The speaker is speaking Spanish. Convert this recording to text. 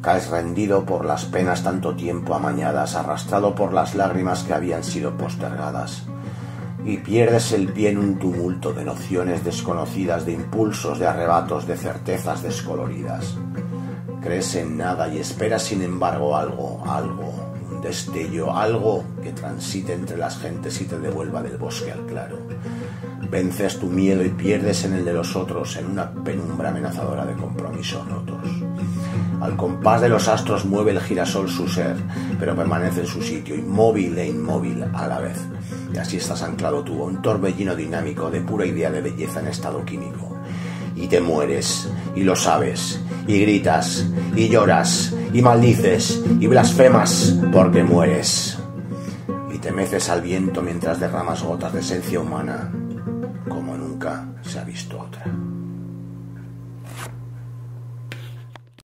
Caes rendido por las penas tanto tiempo amañadas, arrastrado por las lágrimas que habían sido postergadas y pierdes el pie en un tumulto de nociones desconocidas, de impulsos, de arrebatos, de certezas descoloridas. Crees en nada y esperas sin embargo algo, algo, un destello, algo que transite entre las gentes y te devuelva del bosque al claro. Vences tu miedo y pierdes en el de los otros en una penumbra amenazadora de compromisos rotos. Al compás de los astros mueve el girasol su ser, pero permanece en su sitio, inmóvil e inmóvil a la vez. Y así estás anclado tú, un torbellino dinámico de pura idea de belleza en estado químico. Y te mueres, y lo sabes, y gritas, y lloras, y maldices, y blasfemas porque mueres. Y te meces al viento mientras derramas gotas de esencia humana, como nunca se ha visto otra.